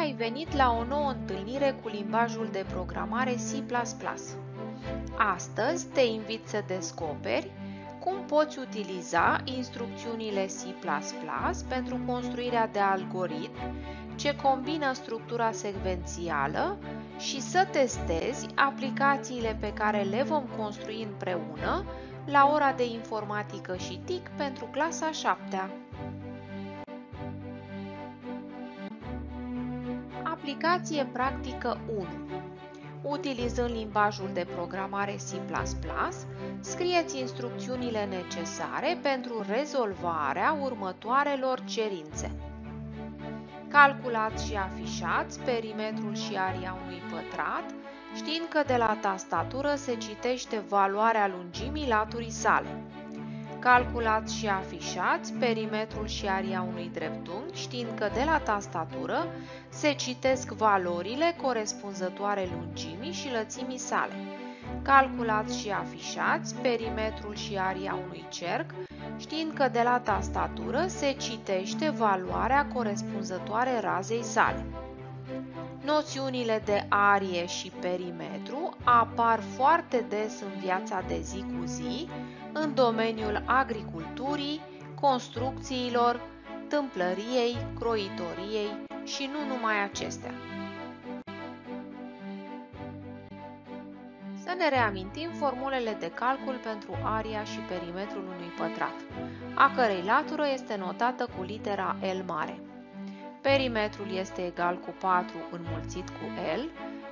Bine ai venit la o nouă întâlnire cu limbajul de programare C++. Astăzi te invit să descoperi cum poți utiliza instrucțiunile C++ pentru construirea de algoritmi ce combină structura secvențială și să testezi aplicațiile pe care le vom construi împreună la ora de informatică și TIC pentru clasa 7 -a. Aplicație practică 1 Utilizând limbajul de programare C++, scrieți instrucțiunile necesare pentru rezolvarea următoarelor cerințe. Calculați și afișați perimetrul și aria unui pătrat, știind că de la tastatură se citește valoarea lungimii laturii sale. Calculați și afișați perimetrul și aria unui dreptunghi, știind că de la tastatură se citesc valorile corespunzătoare lungimii și lățimii sale. Calculați și afișați perimetrul și aria unui cerc, știind că de la tastatură se citește valoarea corespunzătoare razei sale. Noțiunile de arie și perimetru apar foarte des în viața de zi cu zi, în domeniul agriculturii, construcțiilor, tâmplăriei, croitoriei și nu numai acestea. Să ne reamintim formulele de calcul pentru aria și perimetrul unui pătrat, a cărei latură este notată cu litera L mare. Perimetrul este egal cu 4 înmulțit cu L,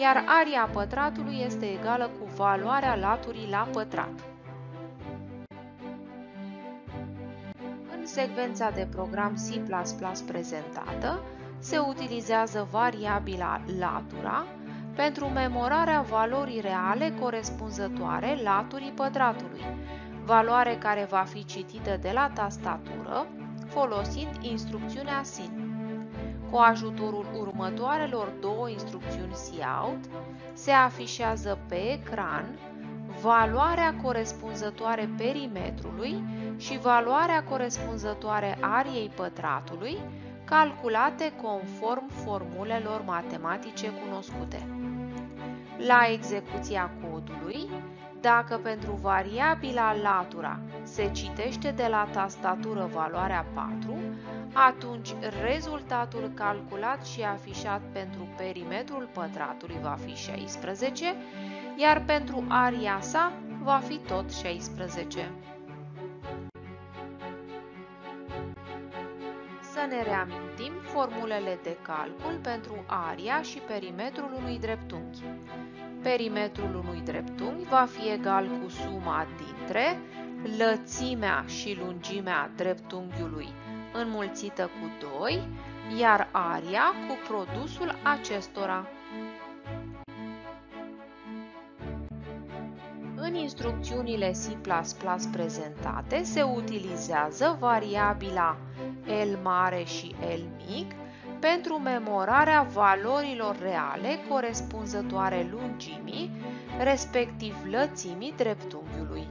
iar aria pătratului este egală cu valoarea laturii la pătrat. Secvența de program C++ prezentată, se utilizează variabila latura pentru memorarea valorii reale corespunzătoare laturii pătratului, valoare care va fi citită de la tastatură folosind instrucțiunea SIN. Cu ajutorul următoarelor două instrucțiuni cout, se afișează pe ecran valoarea corespunzătoare perimetrului și valoarea corespunzătoare ariei pătratului, calculate conform formulelor matematice cunoscute. La execuția codului, dacă pentru variabila latura se citește de la tastatură valoarea 4, atunci rezultatul calculat și afișat pentru perimetrul pătratului va fi 16, iar pentru aria sa va fi tot 16. Să ne reamintim formulele de calcul pentru aria și perimetrul unui dreptunghi. Perimetrul unui dreptunghi va fi egal cu suma dintre lățimea și lungimea dreptunghiului înmulțită cu 2, iar aria cu produsul acestora. În instrucțiunile C++ prezentate se utilizează variabila L mare și L mic pentru memorarea valorilor reale corespunzătoare lungimii, respectiv lățimii dreptunghiului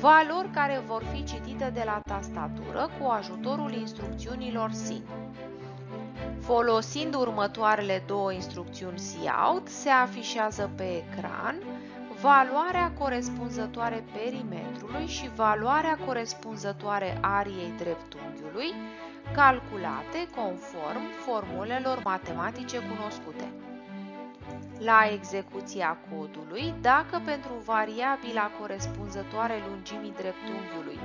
valori care vor fi citite de la tastatură cu ajutorul instrucțiunilor SIN. Folosind următoarele două instrucțiuni cout, se afișează pe ecran valoarea corespunzătoare perimetrului și valoarea corespunzătoare ariei dreptunghiului, calculate conform formulelor matematice cunoscute. La execuția codului dacă pentru variabila corespunzătoare lungimii dreptunghiului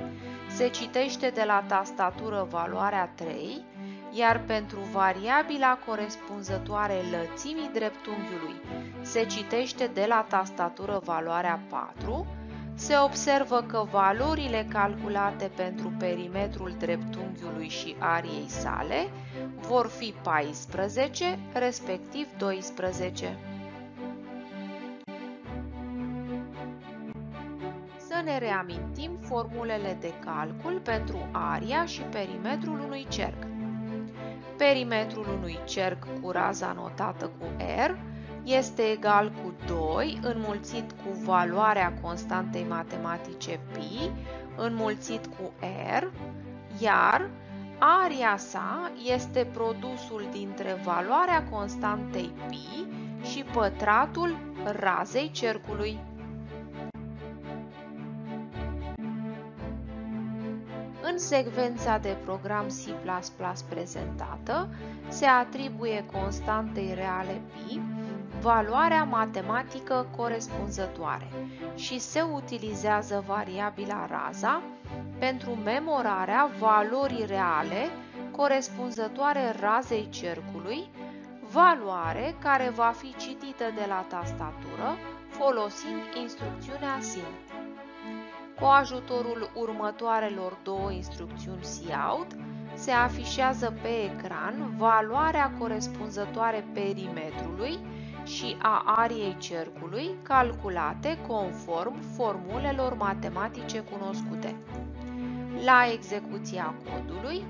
se citește de la tastatură valoarea 3, iar pentru variabila corespunzătoare lățimii dreptunghiului se citește de la tastatură valoarea 4, se observă că valorile calculate pentru perimetrul dreptunghiului și ariei sale vor fi 14, respectiv 12. ne reamintim formulele de calcul pentru aria și perimetrul unui cerc. Perimetrul unui cerc cu raza notată cu R este egal cu 2 înmulțit cu valoarea constantei matematice pi înmulțit cu R, iar Aria sa este produsul dintre valoarea constantei pi și pătratul razei cercului. În secvența de program C++ prezentată, se atribuie constantei reale pi valoarea matematică corespunzătoare și se utilizează variabila raza pentru memorarea valorii reale corespunzătoare razei cercului, valoare care va fi citită de la tastatură folosind instrucțiunea SIN. Cu ajutorul următoarelor două instrucțiuni cout, se afișează pe ecran valoarea corespunzătoare perimetrului și a ariei cercului calculate conform formulelor matematice cunoscute. La execuția codului,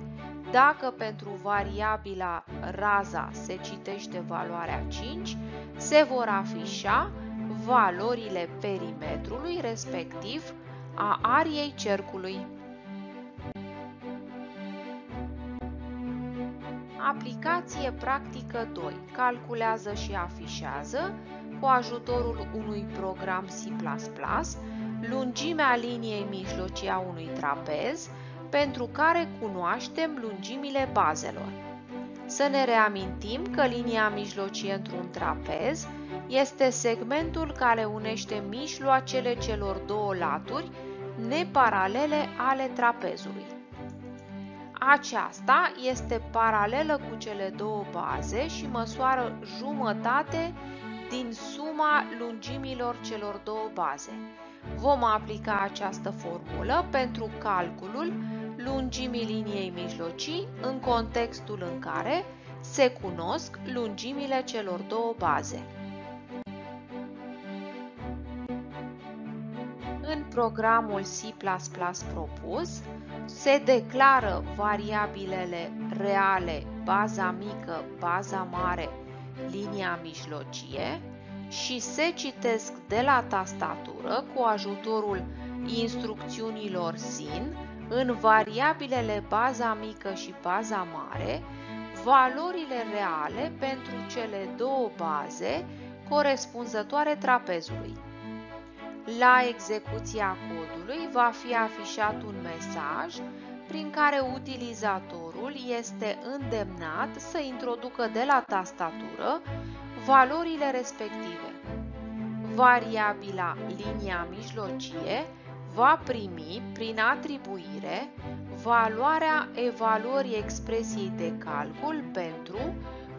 dacă pentru variabila raza se citește valoarea 5, se vor afișa valorile perimetrului respectiv a ariei cercului. Aplicație practică 2. Calculează și afișează, cu ajutorul unui program C++, lungimea liniei mijlocii a unui trapez, pentru care cunoaștem lungimile bazelor. Să ne reamintim că linia mijlocie într-un trapez este segmentul care unește mijloacele celor două laturi neparalele ale trapezului. Aceasta este paralelă cu cele două baze și măsoară jumătate din suma lungimilor celor două baze. Vom aplica această formulă pentru calculul lungimii liniei mijlocii în contextul în care se cunosc lungimile celor două baze. În programul C++ propus, se declară variabilele reale, baza mică, baza mare, linia mijlocie și se citesc de la tastatură cu ajutorul instrucțiunilor SIN în variabilele baza mică și baza mare, valorile reale pentru cele două baze corespunzătoare trapezului. La execuția codului va fi afișat un mesaj prin care utilizatorul este îndemnat să introducă de la tastatură valorile respective. Variabila linia mijlocie va primi, prin atribuire, valoarea evaluării expresiei de calcul pentru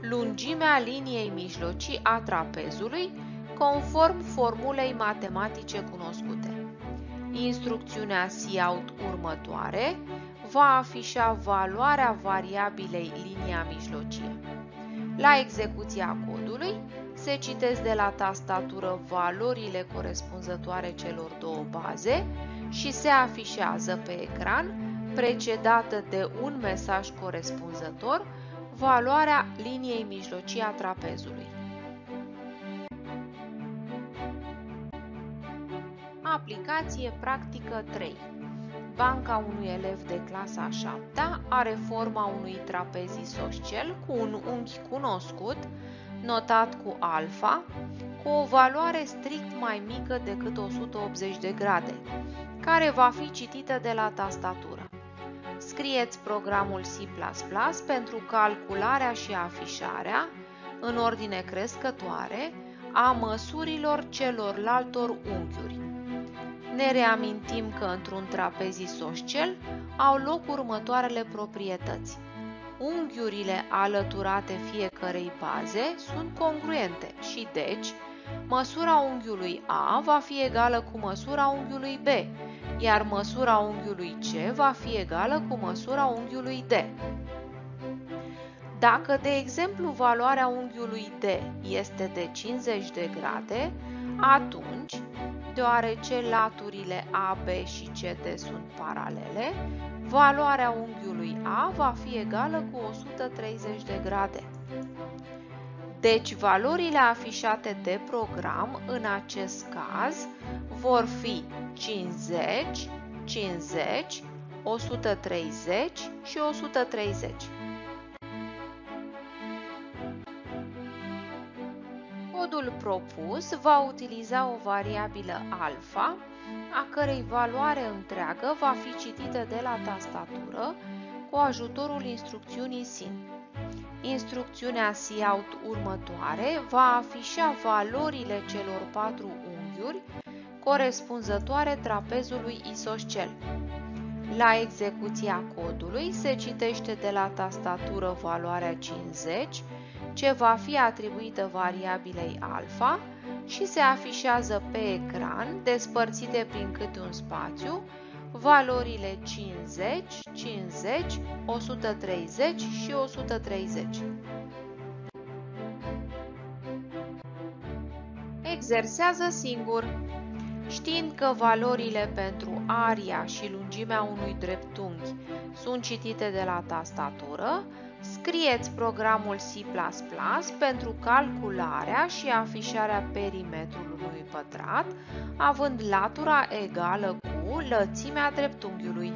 lungimea liniei mijlocii a trapezului conform formulei matematice cunoscute. Instrucțiunea cout următoare va afișa valoarea variabilei linia mijlocie. La execuția codului se citesc de la tastatură valorile corespunzătoare celor două baze și se afișează pe ecran, precedată de un mesaj corespunzător, valoarea liniei mijlocii a trapezului. Aplicație practică 3 Banca unui elev de clasa 7 are forma unui trapez isoscel cu un unghi cunoscut, notat cu alfa, cu o valoare strict mai mică decât 180 de grade, care va fi citită de la tastatură. Scrieți programul C++ pentru calcularea și afișarea, în ordine crescătoare, a măsurilor celorlaltor unghiuri. Ne reamintim că într-un trapez isoscel au loc următoarele proprietăți. Unghiurile alăturate fiecărei baze sunt congruente și deci măsura unghiului A va fi egală cu măsura unghiului B, iar măsura unghiului C va fi egală cu măsura unghiului D. Dacă, de exemplu, valoarea unghiului D este de 50 de grade, atunci Deoarece laturile AB și CD sunt paralele, valoarea unghiului A va fi egală cu 130 de grade. Deci valorile afișate de program în acest caz vor fi 50, 50, 130 și 130. Codul propus va utiliza o variabilă alfa, a cărei valoare întreagă va fi citită de la tastatură cu ajutorul instrucțiunii SIN. Instrucțiunea Cout următoare va afișa valorile celor patru unghiuri corespunzătoare trapezului isoscel. La execuția codului se citește de la tastatură valoarea 50, ce va fi atribuită variabilei alfa și se afișează pe ecran, despărțite prin câte un spațiu, valorile 50, 50, 130 și 130. Exersează singur. Știind că valorile pentru aria și lungimea unui dreptunghi sunt citite de la tastatură, scrieți programul C++ pentru calcularea și afișarea perimetrului pătrat, având latura egală cu lățimea dreptunghiului.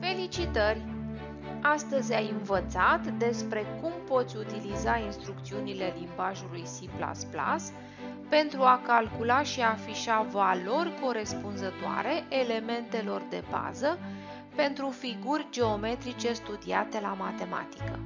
Felicitări! Astăzi ai învățat despre cum poți utiliza instrucțiunile limbajului C++ pentru a calcula și afișa valori corespunzătoare elementelor de bază pentru figuri geometrice studiate la matematică.